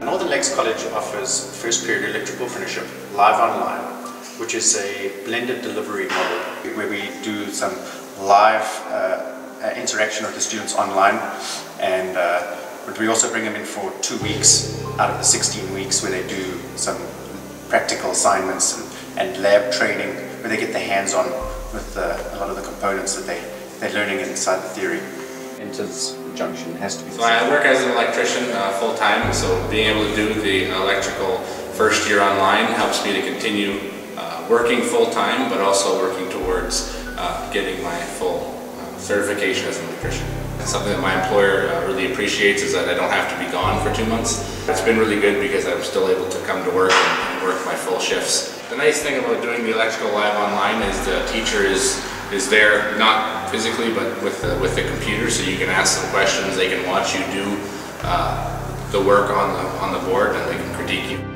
Northern Lakes College offers first period electrical apprenticeship live online, which is a blended delivery model where we do some live uh, uh interaction with the students online and uh, but we also bring them in for two weeks out of the 16 weeks where they do some practical assignments and, and lab training where they get their hands on with uh, a lot of the components that they, they're learning inside the theory. Enters junction has to be. So I work as an electrician uh, full time, so being able to do the electrical first year online helps me to continue uh, working full time, but also working towards uh, getting my full uh, certification as an electrician. Something that my employer uh, really appreciates is that I don't have to be gone for two months. It's been really good because I'm still able to come to work and work my full shifts. The nice thing about doing the electrical live online is the teacher is is there not physically but with the, with the computer so you can ask them questions, they can watch you do uh, the work on the, on the board and they can critique you.